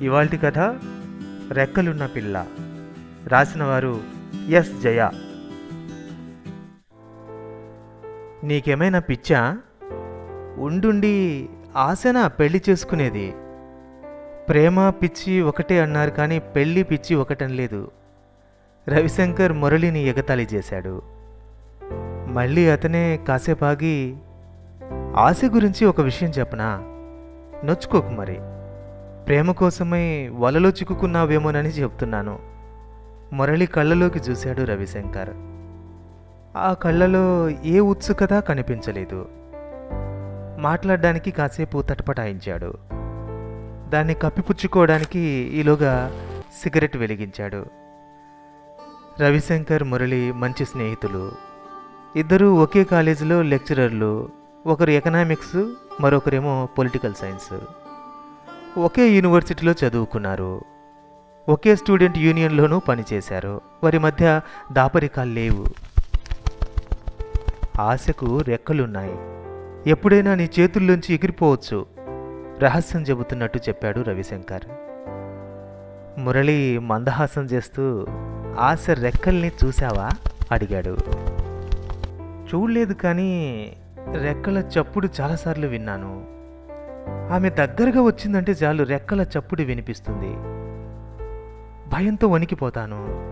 ఇవాల్టి కథ రెక్కలున్న పిల్ల. రాసినవారు ఎస్ జయ. నీకేమైనా పిచ్చా? ఉండుండి ఆశనా పెళ్ళి చేసుకునేది. ప్రేమ పిచ్చి ఒకటే అన్నారు కానీ పెళ్ళి పిచ్చి ఒకటనలేదు రవిశంకర్ మురళిని ఎగతాళి చేశాడు. మళ్ళీ అతనే కాసేపాగి ఆశ గురించి ఒక విషయం చెప్పనా? నొచ్చుకోకు మరి. ప్రేమ కోసమై వలలో చిక్కుకున్నావేమోనని చెప్తున్నాను. మురళి కళ్ళలోకి చూశాడు రవిశంకర్. ఆ కళ్ళలో ఏ ఉత్సుకత కనిపించలేదు. మాట్లాడడానికి కాసేపు తటపటాయించాడు. దాన్ని కప్పిపుచ్చుకోవడానికి ఈలోగా సిగరెట్ వెలిగించాడు. రవిశంకర్ మురళి మంచి స్నేహితులు. ఇద్దరూ ఒకే కాలేజీలో లెక్చరర్లు ఒకరు ఎకనామిక్స్ మరొకరేమో పొలిటికల్ సైన్స్. ఒకే యూనివర్సిటీలో చదువుకున్నారు. ఒకే స్టూడెంట్ యూనియన్లోనూ పనిచేశారు. వారి మధ్య దాపరికాలు లేవు. ఆశకు రెక్కలున్నాయి. ఎప్పుడైనా నీ చేతుల్లోంచి ఎగిరిపోవచ్చు. రహస్యం చెబుతున్నట్టు చెప్పాడు రవిశంకర్. మురళి మందహాసం చేస్తూ ఆశ రెక్కల్ని చూశావా? అడిగాడు. చూడలేదు కానీ రెక్కల చప్పుడు చాలాసార్లు విన్నాను. ఆమె దగ్గరగా వచ్చిందంటే జాలు రెక్కల చప్పుడు వినిపిస్తుంది. భయంతో వణికిపోతాను.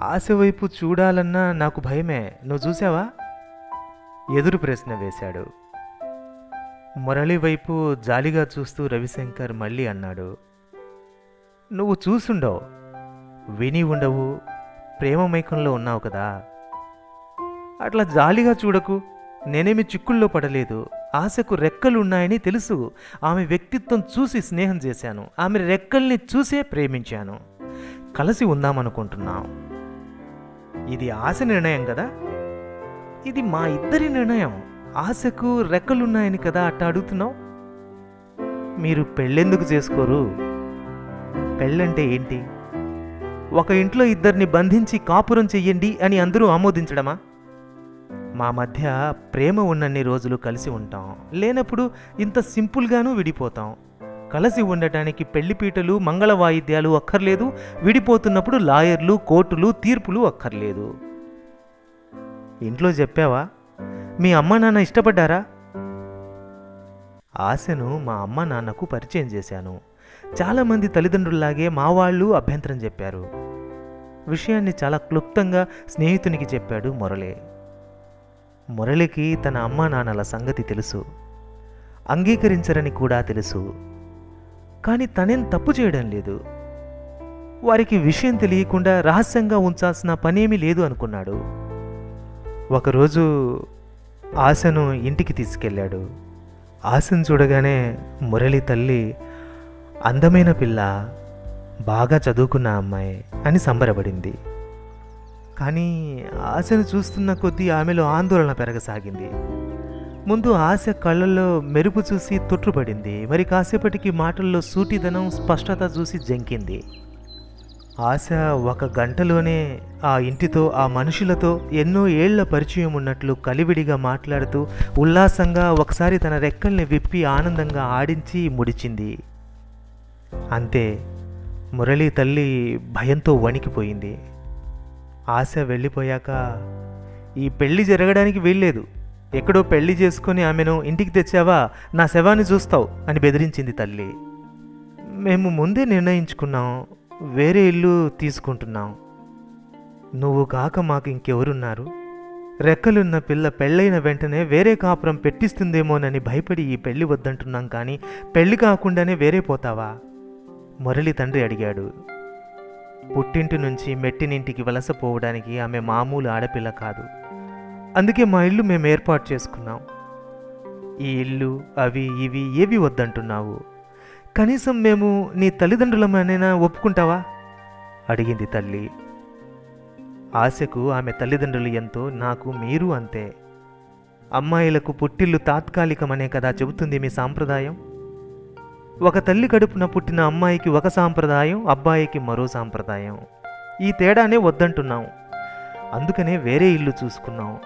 ఆశ వైపు చూడాలన్నా నాకు భయమే. నువ్వు చూసావా? ఎదురు ప్రశ్న వేశాడు. మురళి వైపు జాలిగా చూస్తూ రవిశంకర్ మళ్ళీ అన్నాడు. నువ్వు చూసుండవు. విని ఉండవు. ప్రేమమైకంలో ఉన్నావు కదా. అట్లా జాలిగా చూడకు. నేనేమి చిక్కుల్లో పడలేదు. ఆశకు రెక్కలున్నాయని తెలుసు. ఆమె వ్యక్తిత్వం చూసి స్నేహం చేశాను. ఆమె రెక్కల్ని చూసే ప్రేమించాను. కలిసి ఉందామనుకుంటున్నాం. ఇది ఆశ నిర్ణయం కదా? ఇది మా ఇద్దరి నిర్ణయం. ఆశకు రెక్కలున్నాయని కదా అట్ట అడుగుతున్నావు? మీరు పెళ్ళెందుకు చేసుకోరు? పెళ్ళంటే ఏంటి? ఒక ఇంట్లో ఇద్దరిని బంధించి కాపురం చెయ్యండి అని అందరూ ఆమోదించడమా? మా మధ్య ప్రేమ ఉన్నన్ని రోజులు కలిసి ఉంటాం. లేనప్పుడు ఇంత సింపుల్గానూ విడిపోతాం. కలిసి ఉండటానికి పెళ్ళిపీటలు మంగళ వాయిద్యాలు అక్కర్లేదు. విడిపోతున్నప్పుడు లాయర్లు కోర్టులు తీర్పులు అక్కర్లేదు. ఇంట్లో చెప్పావా? మీ అమ్మ నాన్న ఇష్టపడ్డారా? ఆశను మా అమ్మ నాన్నకు పరిచయం చేశాను. చాలామంది తల్లిదండ్రుల్లాగే మా వాళ్ళు అభ్యంతరం చెప్పారు. విషయాన్ని చాలా క్లుప్తంగా స్నేహితునికి చెప్పాడు మురళి. మురళికి తన అమ్మా నాన్నల సంగతి తెలుసు. అంగీకరించరని కూడా తెలుసు. కానీ తనేం తప్పు చేయడం లేదు. వారికి విషయం తెలియకుండా రహస్యంగా ఉంచాల్సిన పనేమీ లేదు అనుకున్నాడు. ఒకరోజు ఆశను ఇంటికి తీసుకెళ్ళాడు. ఆశను చూడగానే మురళి తల్లి అందమైన పిల్ల బాగా చదువుకున్న అమ్మాయి అని సంబరపడింది. కానీ ఆశను చూస్తున్న కొద్దీ ఆమెలో ఆందోళన పెరగసాగింది. ముందు ఆశ కళ్ళల్లో మెరుపు చూసి తొట్టుపడింది మరి కాసేపటికి మాటల్లో సూటిదనం స్పష్టత చూసి జంకింది. ఆశ ఒక గంటలోనే ఆ ఇంటితో ఆ మనుషులతో ఎన్నో ఏళ్ళ పరిచయం ఉన్నట్లు కలివిడిగా మాట్లాడుతూ ఉల్లాసంగా ఒకసారి తన రెక్కల్ని విప్పి ఆనందంగా ఆడించి ముడిచింది. అంతే మురళి తల్లి భయంతో వణికిపోయింది. ఆశ వెళ్ళిపోయాక ఈ పెళ్ళి జరగడానికి వీల్లేదు. ఎక్కడో పెళ్ళి చేసుకొని ఆమెను ఇంటికి తెచ్చావా? నా శవాన్ని చూస్తావు అని బెదిరించింది తల్లి. మేము ముందే నిర్ణయించుకున్నాం. వేరే ఇల్లు తీసుకుంటున్నాం. నువ్వు కాక మాకు ఇంకెవరున్నారు? రెక్కలున్న పిల్ల పెళ్ళైన వెంటనే వేరే కాపురం పెట్టిస్తుందేమోనని భయపడి ఈ పెళ్ళి వద్దంటున్నాం కానీ పెళ్ళి కాకుండానే వేరే పోతావా? మురళి తండ్రి అడిగాడు. పుట్టింటి నుంచి మెట్టినింటికి వలసపోవడానికి ఆమె మామూలు ఆడపిల్ల కాదు. అందుకే మా ఇల్లు మేము ఏర్పాటు చేసుకున్నాం. ఈ ఇల్లు అవి ఇవి ఏవి వద్దంటున్నావు? కనీసం మేము నీ తల్లిదండ్రులమైనా ఒప్పుకుంటావా? అడిగింది తల్లి. ఆశకు ఆమె తల్లిదండ్రులు ఎంతో నాకు మీరు అంతే. అమ్మాయిలకు పుట్టిల్లు తాత్కాలికమనే కదా చెబుతుంది మీ సాంప్రదాయం? ఒక తల్లి కడుపున పుట్టిన అమ్మాయికి ఒక సాంప్రదాయం అబ్బాయికి మరో సాంప్రదాయం. ఈ తేడానే వద్దంటున్నాం. అందుకనే వేరే ఇల్లు చూసుకున్నాం.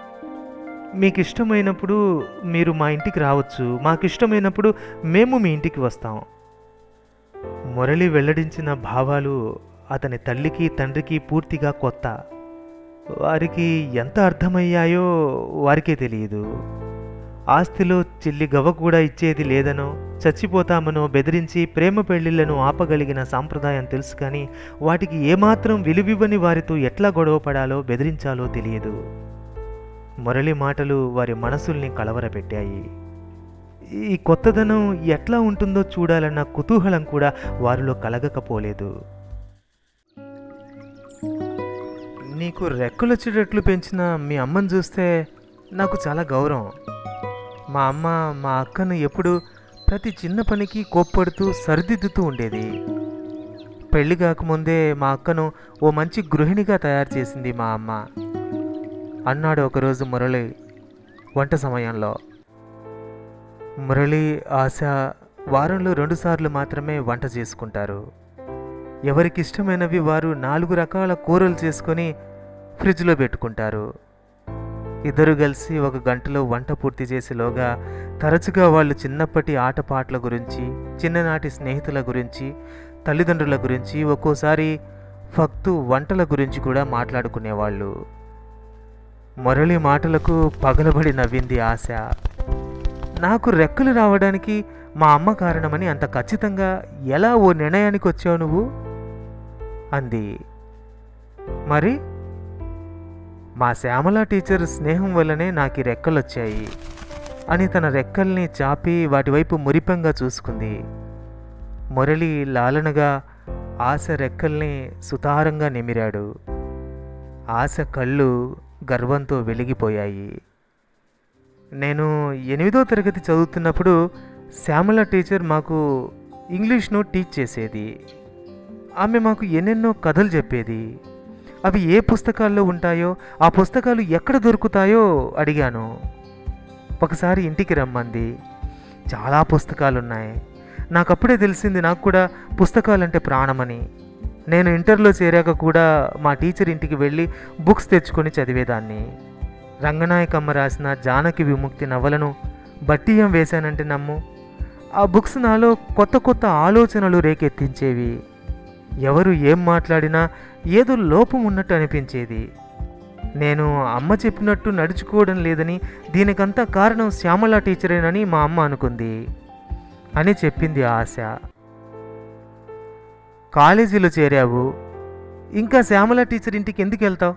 మీకు ఇష్టమైనప్పుడు మీరు మా ఇంటికి రావచ్చు. మాకు ఇష్టమైనప్పుడు మేము మీ ఇంటికి వస్తాం. మురళి వెల్లడించిన భావాలు అతని తల్లికి తండ్రికి పూర్తిగా కొత్త. వారికి ఎంత అర్థమయ్యాయో వారికే తెలియదు. ఆస్తిలో చెల్లి గవ కూడా ఇచ్చేది లేదనో చచ్చిపోతామనో బెదిరించి ప్రేమ పెళ్ళిళ్ళను ఆపగలిగిన సాంప్రదాయం తెలుసు కానీ వాటికి ఏమాత్రం విలువివ్వని వారితో ఎట్లా గొడవపడాలో బెదిరించాలో తెలియదు. మురళి మాటలు వారి మనసుల్ని కలవరపెట్టాయి. ఈ కొత్తదనం ఎట్లా ఉంటుందో చూడాలన్న కుతూహలం కూడా వారిలో కలగకపోలేదు. నీకు రెక్కలు వచ్చేటట్లు పెంచిన మీ అమ్మని చూస్తే నాకు చాలా గౌరవం. మా అమ్మ మా అక్కను ఎప్పుడు ప్రతి చిన్న పనికి కోప్పడుతూ సరిదిద్దుతూ ఉండేది. పెళ్ళి కాకముందే మా అక్కను ఓ మంచి గృహిణిగా తయారు చేసింది మా అమ్మ. అన్నాడు ఒకరోజు మురళి వంట సమయంలో. మురళి ఆశ వారంలో రెండుసార్లు మాత్రమే వంట చేసుకుంటారు. ఎవరికి ఇష్టమైనవి వారు నాలుగు రకాల కూరలు చేసుకొని ఫ్రిడ్జ్లో పెట్టుకుంటారు. ఇద్దరు కలిసి ఒక గంటలో వంట పూర్తి చేసేలోగా తరచుగా వాళ్ళు చిన్నప్పటి ఆటపాటల గురించి చిన్ననాటి స్నేహితుల గురించి తల్లిదండ్రుల గురించి ఒక్కోసారి ఫక్తు వంటల గురించి కూడా మాట్లాడుకునేవాళ్ళు. మురళి మాటలకు పగలబడి నవ్వింది ఆశ. నాకు రెక్కలు రావడానికి మా అమ్మ కారణమని అంత ఖచ్చితంగా ఎలా ఓ నిర్ణయానికి వచ్చావు నువ్వు? అంది. మరి? మా శ్యామల టీచర్ స్నేహం వల్లనే నాకు ఈ రెక్కలు వచ్చాయి అని తన రెక్కల్ని చాపి వాటి వైపు మురిపంగా చూసుకుంది. మురళి లాలనగా ఆశ రెక్కల్ని సుతారంగా నిమిరాడు. ఆశ కళ్ళు గర్వంతో వెలిగిపోయాయి. నేను ఎనిమిదో తరగతి చదువుతున్నప్పుడు శ్యామల టీచర్ మాకు ఇంగ్లీష్ను టీచ్ చేసేది. ఆమె మాకు ఎన్నెన్నో కథలు చెప్పేది. అవి ఏ పుస్తకాల్లో ఉంటాయో ఆ పుస్తకాలు ఎక్కడ దొరుకుతాయో అడిగాను. ఒకసారి ఇంటికి రమ్మంది. చాలా పుస్తకాలు ఉన్నాయి నాకు అప్పుడే తెలిసింది నాకు కూడా పుస్తకాలంటే ప్రాణమని. నేను ఇంటర్లో చేరాక కూడా మా టీచర్ ఇంటికి వెళ్ళి బుక్స్ తెచ్చుకొని చదివేదాన్ని. రంగనాయకమ్మ రాసిన జానకి విముక్తి నవలను బట్టియం వేశానంటే నమ్ము. ఆ బుక్స్ నాలో కొత్త కొత్త ఆలోచనలు రేకెత్తించేవి. ఎవరు ఏం మాట్లాడినా ఏదో లోపం ఉన్నట్టు అనిపించేది. నేను అమ్మ చెప్పినట్టు నడుచుకోవడం లేదని దీనికంతా కారణం శ్యామల టీచరేనని మా అమ్మ అనుకుంది అని చెప్పింది ఆశ. కాలేజీలో చేరావు. ఇంకా శ్యామల టీచర్ ఇంటికి ఎందుకు వెళ్తావు?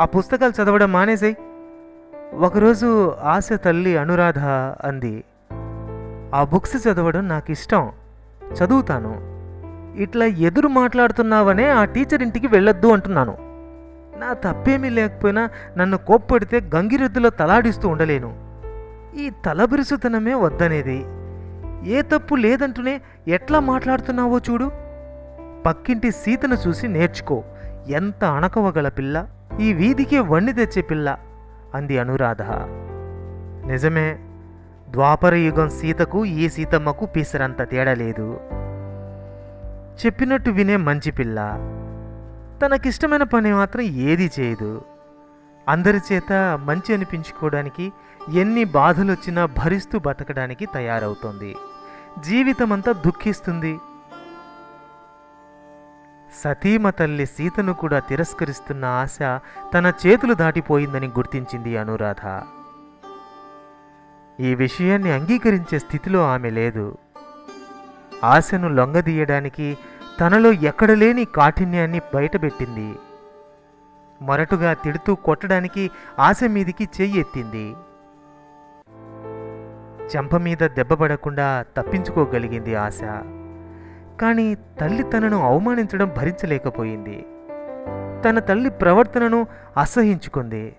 ఆ పుస్తకాలు చదవడం మానేసాయి. ఒకరోజు ఆశ తల్లి అనురాధ అంది. ఆ బుక్స్ చదవడం నాకు ఇష్టం చదువుతాను. ఇట్లా ఎదురు మాట్లాడుతున్నావనే ఆ టీచర్ ఇంటికి వెళ్ళొద్దు అంటున్నాను. నా తప్పేమీ లేకపోయినా నన్ను కోప్పడితే గంగిరెద్దులో తలాడిస్తూ ఉండలేను. ఈ తలబిరుసుతనమే వద్దనేది. ఏ తప్పు లేదంటూనే ఎట్లా మాట్లాడుతున్నావో చూడు. పక్కింటి సీతను చూసి నేర్చుకో. ఎంత అణకవగల పిల్ల. ఈ వీధికే వండి తెచ్చే పిల్ల. అంది అనురాధ. నిజమే. ద్వాపర యుగం సీతకు ఈ సీతమ్మకు పీసరంత తేడా లేదు. చెప్పినట్టు వినే మంచి పిల్ల. తనకిష్టమైన పని మాత్రం ఏదీ చేయదు. అందరి చేత మంచి అనిపించుకోవడానికి ఎన్ని బాధలు వచ్చినా భరిస్తూ బతకడానికి తయారవుతోంది. జీవితమంతా దుఃఖిస్తుంది. సతీమ తల్లి సీతను కూడా తిరస్కరిస్తున్న ఆశ తన చేతులు దాటిపోయిందని గుర్తించింది అనురాధ. ఈ విషయాన్ని అంగీకరించే స్థితిలో ఆమె లేదు. ఆశను లొంగదీయడానికి తనలో ఎక్కడలేని కాఠిన్యాన్ని బయటపెట్టింది. మొరటుగా తిడుతూ కొట్టడానికి ఆశ మీదికి చెయ్యెత్తింది చెంప మీద దెబ్బపడకుండా తప్పించుకోగలిగింది ఆశ. కానీ తల్లి తనను అవమానించడం భరించలేకపోయింది. తన తల్లి ప్రవర్తనను అసహించుకుంది.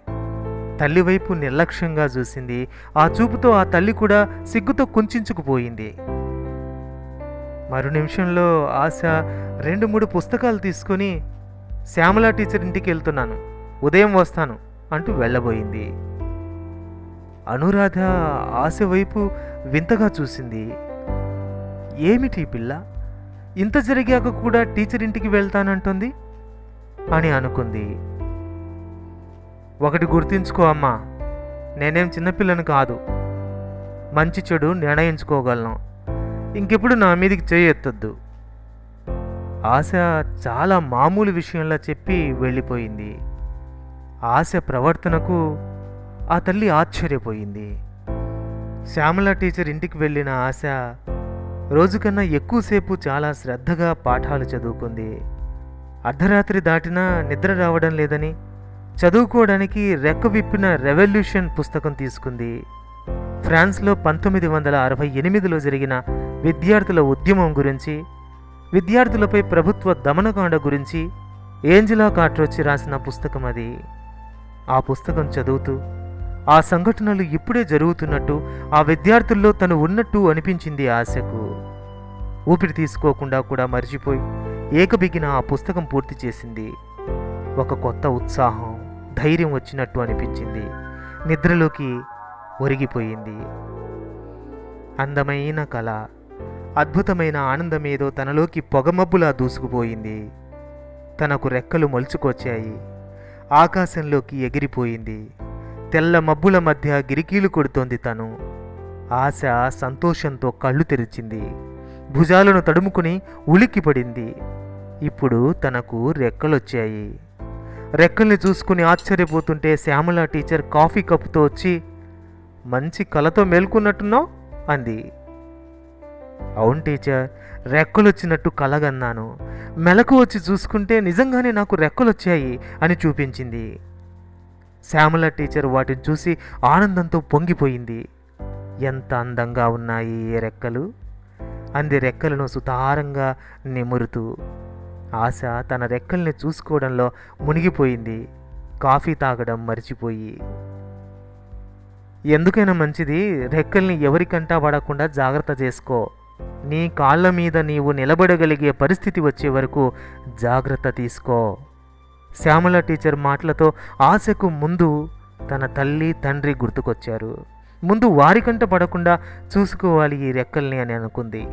తల్లి వైపు నిర్లక్ష్యంగా చూసింది. ఆ చూపుతో ఆ తల్లి కూడా సిగ్గుతో కుంచుకుపోయింది మరు నిమిషంలో ఆశ రెండు మూడు పుస్తకాలు తీసుకొని శ్యామల టీచర్ ఇంటికి వెళ్తున్నాను. ఉదయం వస్తాను అంటూ వెళ్ళబోయింది. అనురాధ ఆశ వైపు వింతగా చూసింది. ఏమిటి పిల్ల? ఇంత జరిగాక కూడా టీచర్ ఇంటికి వెళ్తానంటుంది? అని అనుకుంది. ఒకటి గుర్తుంచుకో అమ్మా. నేనేం చిన్నపిల్లను కాదు. మంచి చెడు నిర్ణయించుకోగలను. ఇంకెప్పుడు నా మీదికి చేయెత్తద్దు ఆశ చాలా మామూలు విషయంలా చెప్పి వెళ్ళిపోయింది. ఆశ ప్రవర్తనకు ఆ తల్లి ఆశ్చర్యపోయింది. శ్యామల టీచర్ ఇంటికి వెళ్ళిన ఆశ రోజుకన్నా ఎక్కువసేపు చాలా శ్రద్ధగా పాఠాలు చదువుకుంది. అర్ధరాత్రి దాటినా నిద్ర రావడం లేదని చదువుకోవడానికి రెక్క విప్పిన రెవల్యూషన్ పుస్తకం తీసుకుంది. ఫ్రాన్స్లో పంతొమ్మిది వందల అరవై ఎనిమిదిలో జరిగిన విద్యార్థుల ఉద్యమం గురించి విద్యార్థులపై ప్రభుత్వ దమనకాండ గురించి ఏంజిలా కాట్రోచి రాసిన పుస్తకం అది. ఆ పుస్తకం చదువుతూ ఆ సంఘటనలు ఇప్పుడే జరుగుతున్నట్టు ఆ విద్యార్థుల్లో తను ఉన్నట్టు అనిపించింది ఆశకు. ఊపిరి తీసుకోకుండా కూడా మర్చిపోయి ఏకబిగిన ఆ పుస్తకం పూర్తి చేసింది. ఒక కొత్త ఉత్సాహం ధైర్యం వచ్చినట్టు అనిపించింది. నిద్రలోకి ఒరిగిపోయింది. అందమైన కళ. అద్భుతమైన ఆనందమేదో తనలోకి పొగమబ్బులా దూసుకుపోయింది. తనకు రెక్కలు మొలుచుకొచ్చాయి. ఆకాశంలోకి ఎగిరిపోయింది. తెల్ల మబ్బుల మధ్య గిరికీలు కొడుతోంది తను. ఆశ సంతోషంతో కళ్ళు తెరిచింది. భుజాలను తడుముకుని ఉలిక్కిపడింది ఇప్పుడు తనకు రెక్కలొచ్చాయి. రెక్కల్ని చూసుకుని ఆశ్చర్యపోతుంటే శ్యామల టీచర్ కాఫీ కప్పుతో వచ్చి మంచి కలతో మేల్కొన్నట్టున్నావు? అంది. అవును టీచర్ రెక్కలు వచ్చినట్టు కలగన్నాను. మెలకు వచ్చి చూసుకుంటే నిజంగానే నాకు రెక్కలు వచ్చాయి అని చూపించింది. శ్యామల టీచర్ వాటిని చూసి ఆనందంతో పొంగిపోయింది. ఎంత అందంగా ఉన్నాయి ఈ రెక్కలు? అంది రెక్కలను సుతారంగా నిమురుతూ. ఆశ తన రెక్కల్ని చూసుకోవడంలో మునిగిపోయింది. కాఫీ తాగడం మర్చిపోయి. ఎందుకైనా మంచిది రెక్కల్ని ఎవరికంటా పడకుండా జాగ్రత్త చేసుకో. నీ కాళ్ళ మీద నీవు నిలబడగలిగే పరిస్థితి వచ్చే వరకు జాగ్రత్త తీసుకో. శ్యామల టీచర్ మాటలతో ఆశకు ముందు తన తల్లి తండ్రి గుర్తుకొచ్చారు. ముందు వారికంట పడకుండా చూసుకోవాలి ఈ రెక్కల్ని అని అనుకుంది.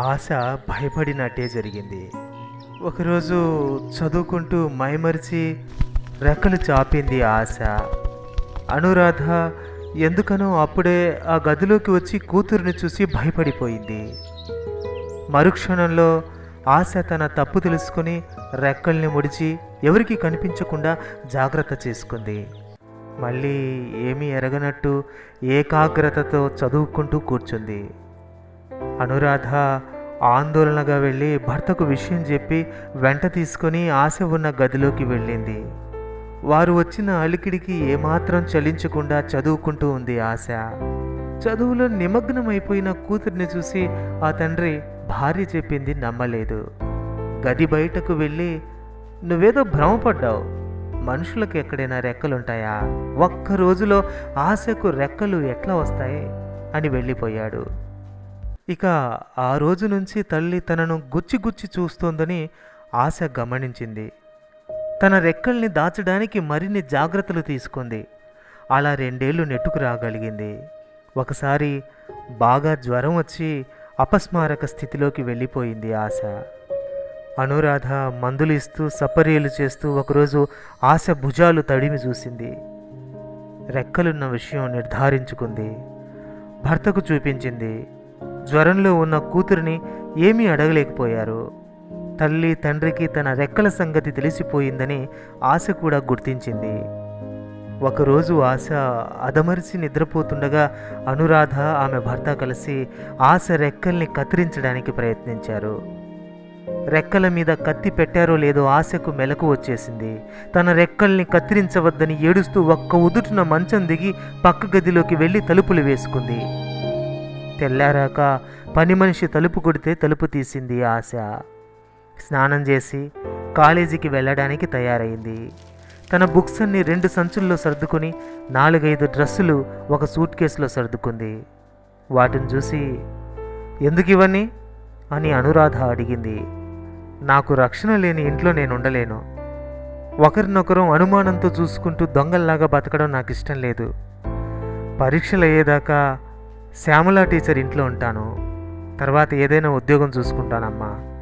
ఆశ భయపడినట్టే జరిగింది. ఒకరోజు చదువుకుంటూ మైమరిచి రెక్కలు చాపింది ఆశ. అనురాధ ఎందుకనో అప్పుడే ఆ గదిలోకి వచ్చి కూతురుని చూసి భయపడిపోయింది. మరుక్షణంలో ఆశ తన తప్పు తెలుసుకుని రెక్కల్ని ముడిచి ఎవరికి కనిపించకుండా జాగ్రత్త చేసుకుంది. మళ్ళీ ఏమీ ఎరగనట్టు ఏకాగ్రతతో చదువుకుంటూ కూర్చుంది. అనురాధ ఆందోళనగా వెళ్ళి భర్తకు విషయం చెప్పి వెంట తీసుకొని ఆశ ఉన్న గదిలోకి వెళ్ళింది. వారు వచ్చిన అలికిడికి ఏమాత్రం చలించకుండా చదువుకుంటూ ఉంది ఆశ. చదువులో నిమగ్నమైపోయిన కూతుర్ని చూసి ఆ తండ్రి భార్య చెప్పింది నమ్మలేదు. గది బయటకు వెళ్ళి నువ్వేదో భ్రమపడ్డావు. మనుషులకు ఎక్కడైనా రెక్కలుంటాయా? ఒక్క రోజులో ఆశకు రెక్కలు ఎట్లా వస్తాయి? అని వెళ్ళిపోయాడు. ఇక ఆ రోజు నుంచి తల్లి తనను గుచ్చి గుచ్చి చూస్తోందని ఆశ గమనించింది. తన రెక్కల్ని దాచడానికి మరిన్ని జాగ్రత్తలు తీసుకుంది. అలా రెండేళ్ళు నెట్టుకు రాగలిగింది. ఒకసారి బాగా జ్వరం వచ్చి అపస్మారక స్థితిలోకి వెళ్ళిపోయింది ఆశ. అనురాధ మందులు ఇస్తూ సపర్యలు చేస్తూ ఒకరోజు ఆశ భుజాలు తడిమి చూసింది. రెక్కలున్న విషయం నిర్ధారించుకుంది. భర్తకు చూపించింది. జ్వరంలో ఉన్న కూతురిని ఏమీ అడగలేకపోయారు. తల్లి తండ్రికి తన రెక్కల సంగతి తెలిసిపోయిందని ఆశ కూడా గుర్తించింది. ఒకరోజు ఆశ అదమరిచి నిద్రపోతుండగా అనురాధ ఆమె భర్త కలిసి ఆశ రెక్కల్ని కత్తిరించడానికి ప్రయత్నించారు. రెక్కల మీద కత్తి పెట్టారో లేదో ఆశకు మెలకు వచ్చేసింది. తన రెక్కల్ని కత్తిరించవద్దని ఏడుస్తూ ఒక్క ఉదుటున మంచం దిగి పక్క గదిలోకి వెళ్ళి తలుపులు వేసుకుంది. తెల్లారాక పని మనిషి తలుపు కొడితే తలుపు తీసింది ఆశ. స్నానం చేసి కాలేజీకి వెళ్ళడానికి తయారైంది. తన బుక్స్ అన్ని రెండు సంచుల్లో సర్దుకుని నాలుగైదు డ్రెస్సులు ఒక సూట్ కేసులో సర్దుకుంది. వాటిని చూసి ఎందుకు ఇవన్నీ? అని అనురాధ అడిగింది. నాకు రక్షణ లేని ఇంట్లో నేను ఉండలేను. ఒకరినొకరం అనుమానంతో చూసుకుంటూ దొంగల్లాగా బతకడం నాకు ఇష్టం లేదు. పరీక్షలు అయ్యేదాకా శ్యామలా టీచర్ ఇంట్లో ఉంటాను. తర్వాత ఏదైనా ఉద్యోగం చూసుకుంటానమ్మా.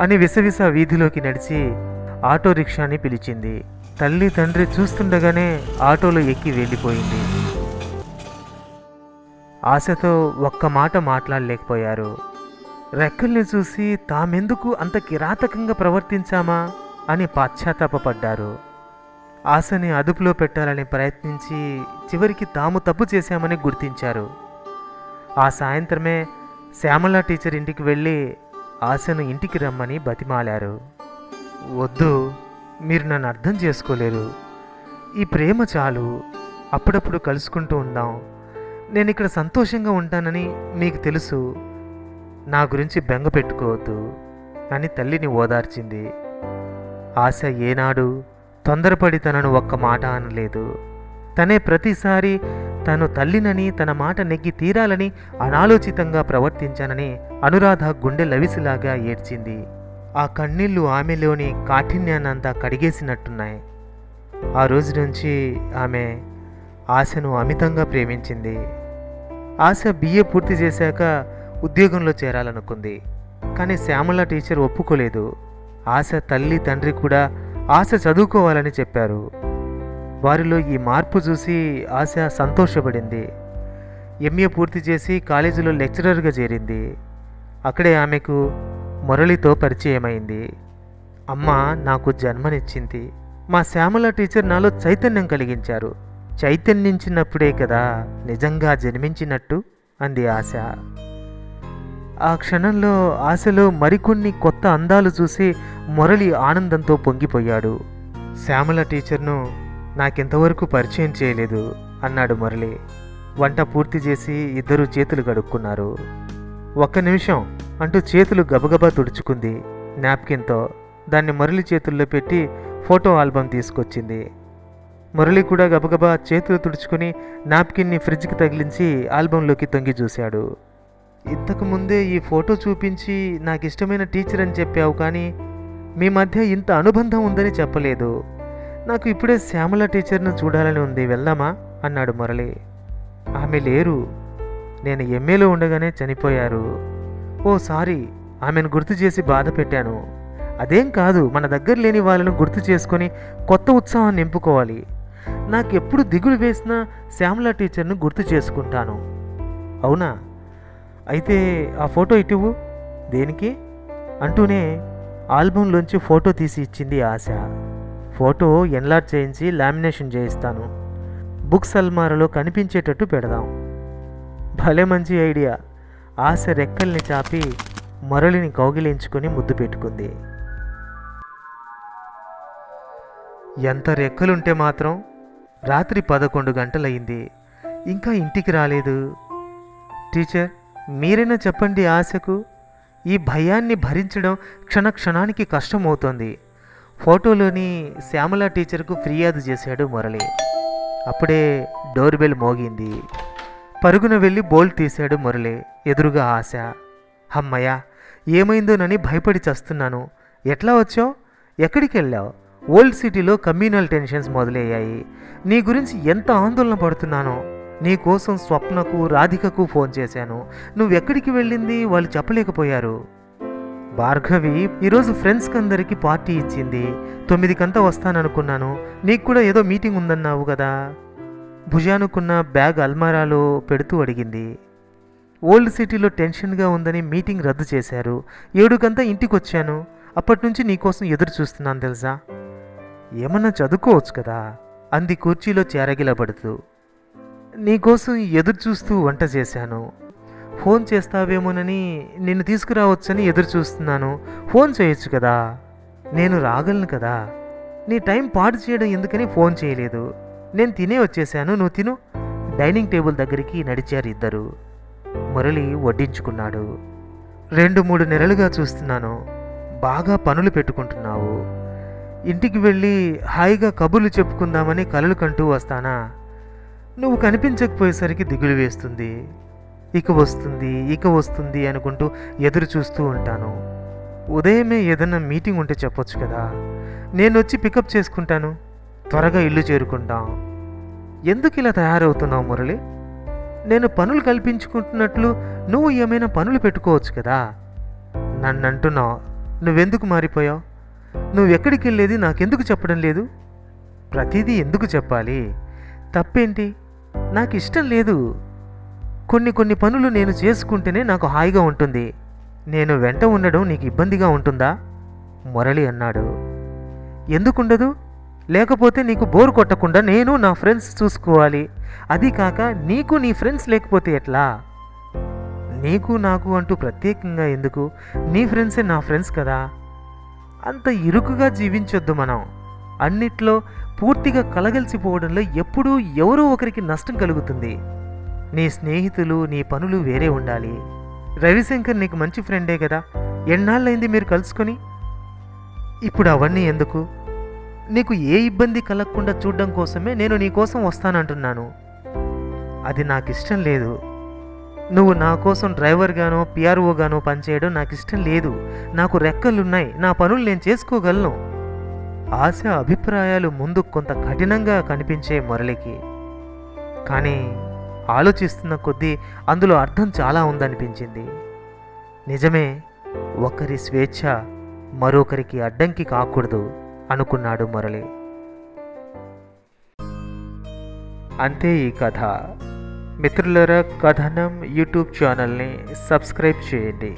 అని విసవిస వీధిలోకి నడిచి ఆటో రిక్షాని పిలిచింది. తల్లి తండ్రి చూస్తుండగానే ఆటోలో ఎక్కి వెళ్ళిపోయింది. ఆశతో ఒక్క మాట మాట్లాడలేకపోయారు. రెక్కల్ని చూసి తామెందుకు అంత కిరాతకంగా ప్రవర్తించామా అని పాశ్చాత్తాపపడ్డారు. ఆశని అదుపులో పెట్టాలని ప్రయత్నించి చివరికి తాము తప్పు చేశామని గుర్తించారు. ఆ సాయంత్రమే శ్యామల టీచర్ ఇంటికి వెళ్ళి ఆశను ఇంటికి రమ్మని బతిమాలారు. వద్దు మీరు నన్ను అర్థం చేసుకోలేరు. ఈ ప్రేమ చాలు అప్పుడప్పుడు కలుసుకుంటూ ఉందాం. నేను ఇక్కడ సంతోషంగా ఉంటానని మీకు తెలుసు. నా గురించి బెంగ పెట్టుకోవద్దు అని తల్లిని ఓదార్చింది. ఆశ ఏనాడు తొందరపడి తనను ఒక్క మాట అనలేదు. తనే ప్రతిసారి తను తల్లినని తన మాట నెగ్గి తీరాలని అనాలోచితంగా ప్రవర్తించానని అనురాధ గుండె లవిసిలాగా ఏడ్చింది. ఆ కన్నీళ్ళు ఆమెలోని కాఠిన్యాన్నంతా కడిగేసినట్టున్నాయి. ఆ రోజు నుంచి ఆమె ఆశను అమితంగా ప్రేమించింది. ఆశ బిఏ పూర్తి చేశాక ఉద్యోగంలో చేరాలనుకుంది. కానీ శ్యామల టీచర్ ఒప్పుకోలేదు. ఆశ తల్లి తండ్రి కూడా ఆశ చదువుకోవాలని చెప్పారు. వారిలో ఈ మార్పు చూసి ఆశ సంతోషపడింది. ఎంఏ పూర్తి చేసి కాలేజీలో లెక్చరర్గా చేరింది. అక్కడే ఆమెకు మురళితో పరిచయమైంది. అమ్మ నాకు జన్మనిచ్చింది. మా శ్యామల టీచర్ నాలో చైతన్యం కలిగించారు. చైతన్యించినప్పుడే కదా నిజంగా జన్మించినట్టు? అంది ఆశ. ఆ క్షణంలో ఆశలో మరికొన్ని కొత్త అందాలు చూసి మురళి ఆనందంతో పొంగిపోయాడు. శ్యామల టీచర్ను నాకింతవరకు పరిచయం చేయలేదు అన్నాడు మురళి. వంట పూర్తి చేసి ఇద్దరు చేతులు గడుక్కున్నారు ఒక్క నిమిషం అంటూ చేతులు గబగబా తుడుచుకుంది. నాప్కిన్తో దాన్ని మురళి చేతుల్లో పెట్టి ఫోటో ఆల్బమ్ తీసుకొచ్చింది. మురళి కూడా గబగబా చేతులు తుడుచుకుని నాప్కిన్ని ఫ్రిడ్జ్కి తగిలించి ఆల్బంలోకి తొంగి చూశాడు. ఇంతకుముందే ఈ ఫోటో చూపించి నాకు ఇష్టమైన టీచర్ అని చెప్పావు కానీ మీ మధ్య ఇంత అనుబంధం ఉందని చెప్పలేదు. నాకు ఇప్పుడే శ్యామల టీచర్ను చూడాలని ఉంది వెళ్దామా? అన్నాడు మురళి. ఆమె లేరు. నేను ఎంఏలో ఉండగానే చనిపోయారు. ఓ సారీ ఆమెను గుర్తు చేసి బాధ పెట్టాను. అదేం కాదు మన దగ్గర లేని వాళ్ళను గుర్తు చేసుకొని కొత్త ఉత్సాహాన్ని నింపుకోవాలి. నాకెప్పుడు దిగులు వేసినా శ్యామల టీచర్ను గుర్తు చేసుకుంటాను. అవునా? అయితే ఆ ఫోటో ఇటువు? దేనికి? అంటూనే ఆల్బంలోంచి ఫోటో తీసి ఇచ్చింది ఆశ. ఫోటో ఎన్లార్జ్ చేయించి లామినేషన్ చేయిస్తాను. బుక్స్ అల్మారలో కనిపించేటట్టు పెడదాం. భలే మంచి ఐడియా. ఆశ రెక్కల్ని చాపి మరలిని కౌగిలించుకొని ముద్దు పెట్టుకుంది. ఎంత రెక్కలుంటే మాత్రం రాత్రి పదకొండు గంటలయ్యింది. ఇంకా ఇంటికి రాలేదు. టీచర్ మీరైనా చెప్పండి ఆశకు. ఈ భయాన్ని భరించడం క్షణక్షణానికి కష్టమవుతోంది. ఫోటోలోని శ్యామల టీచర్కు ఫిర్యాదు చేశాడు మురళి. అప్పుడే డోర్ బెల్ మోగింది. పరుగున వెళ్ళి బోల్ తీశాడు మురళి. ఎదురుగా ఆశ. అమ్మయ్య ఏమైందోనని భయపడి చస్తున్నాను. ఎట్లా వచ్చావు? ఎక్కడికి వెళ్ళావు? ఓల్డ్ సిటీలో కమ్యూనల్ టెన్షన్స్ మొదలయ్యాయి. నీ గురించి ఎంత ఆందోళన పడుతున్నానో. నీ కోసం స్వప్నకు రాధికకు ఫోన్ చేశాను. నువ్వెక్కడికి వెళ్ళింది? వాళ్ళు చెప్పలేకపోయారు. భార్గవి ఈరోజు ఫ్రెండ్స్కి అందరికి పార్టీ ఇచ్చింది. తొమ్మిదికంతా వస్తాననుకున్నాను. నీకు కూడా ఏదో మీటింగ్ ఉందన్నావు కదా. భుజానుకున్న బ్యాగ్ అల్మారాలో పెడుతూ అడిగింది. ఓల్డ్ సిటీలో టెన్షన్గా ఉందని మీటింగ్ రద్దు చేశారు. ఏడుకంతా ఇంటికి వచ్చాను అప్పటి నుంచి నీకోసం ఎదురు చూస్తున్నాను తెలుసా? ఏమన్నా చదువుకోవచ్చు కదా అంది కుర్చీలో చేరగిలబడుతూ. నీకోసం ఎదురు చూస్తూ వంట చేశాను. ఫోన్ చేస్తావేమోనని నిన్ను తీసుకురావచ్చని ఎదురు చూస్తున్నాను ఫోన్ చేయొచ్చు కదా? నేను రాగలను కదా? నీ టైం పాడు చేయడం ఎందుకని ఫోన్ చేయలేదు. నేను తినే వచ్చేసాను. నువ్వు తిను. డైనింగ్ టేబుల్ దగ్గరికి నడిచారు ఇద్దరు. మురళి వడ్డించుకున్నాడు. రెండు మూడు నెలలుగా చూస్తున్నాను. బాగా పనులు పెట్టుకుంటున్నావు. ఇంటికి వెళ్ళి హాయిగా కబుర్లు చెప్పుకుందామని కలలు కంటూ వస్తానా? నువ్వు కనిపించకపోయేసరికి దిగులు వేస్తుంది. ఇక వస్తుంది ఇక వస్తుంది అనుకుంటూ ఎదురు చూస్తూ ఉంటాను. ఉదయమే ఏదన్నా మీటింగ్ ఉంటే చెప్పొచ్చు కదా. నేను వచ్చి పికప్ చేసుకుంటాను. త్వరగా ఇల్లు చేరుకుంటాం. ఎందుకు ఇలా తయారవుతున్నావు మురళి? నేను పనులు కల్పించుకుంటున్నట్లు నువ్వు ఏమైనా పనులు పెట్టుకోవచ్చు కదా. నన్ను అంటున్నావు నువ్వెందుకు మారిపోయావు? నువ్వు ఎక్కడికి వెళ్ళేది నాకెందుకు చెప్పడం లేదు? ప్రతిదీ ఎందుకు చెప్పాలి? తప్పేంటి? నాకు ఇష్టం లేదు. కొన్ని కొన్ని పనులు నేను చేసుకుంటేనే నాకు హాయిగా ఉంటుంది. నేను వెంట ఉండడం నీకు ఇబ్బందిగా ఉంటుందా? మురళి అన్నాడు. ఎందుకుండదు? లేకపోతే నీకు బోర్ కొట్టకుండా నేను నా ఫ్రెండ్స్ చూసుకోవాలి. అది కాక నీకు నీ ఫ్రెండ్స్ లేకపోతే ఎట్లా? నీకు నాకు అంటూ ప్రత్యేకంగా ఎందుకు? నీ ఫ్రెండ్సే నా ఫ్రెండ్స్ కదా? అంత ఇరుకుగా జీవించొద్దు మనం. అన్నిట్లో పూర్తిగా కలగలిసిపోవడంలో ఎప్పుడూ ఎవరో ఒకరికి నష్టం కలుగుతుంది. నీ స్నేహితులు నీ పనులు వేరే ఉండాలి. రవిశంకర్ నీకు మంచి ఫ్రెండే కదా. ఎన్నాళ్ళైంది మీరు కలుసుకొని? ఇప్పుడు అవన్నీ ఎందుకు? నీకు ఏ ఇబ్బంది కలగకుండా చూడడం కోసమే నేను నీ కోసం వస్తానంటున్నాను. అది నాకు ఇష్టం లేదు. నువ్వు నా కోసం డ్రైవర్గానో పిఆర్ఓగానో పనిచేయడం నాకు ఇష్టం లేదు. నాకు రెక్కలున్నాయి. నా పనులు నేను చేసుకోగలను. ఆశ అభిప్రాయాలు ముందు కొంత కఠినంగా కనిపించే మురళికి. కానీ ఆలోచిస్తున్న కొద్దీ అందులో అర్థం చాలా ఉందనిపించింది. నిజమే ఒకరి స్వేచ్ఛ మరొకరికి అడ్డంకి కాకూడదు అనుకున్నాడు మురళి. అంతే ఈ కథ. మిత్రులరా కథనం యూట్యూబ్ ఛానల్ని సబ్స్క్రైబ్ చేయండి.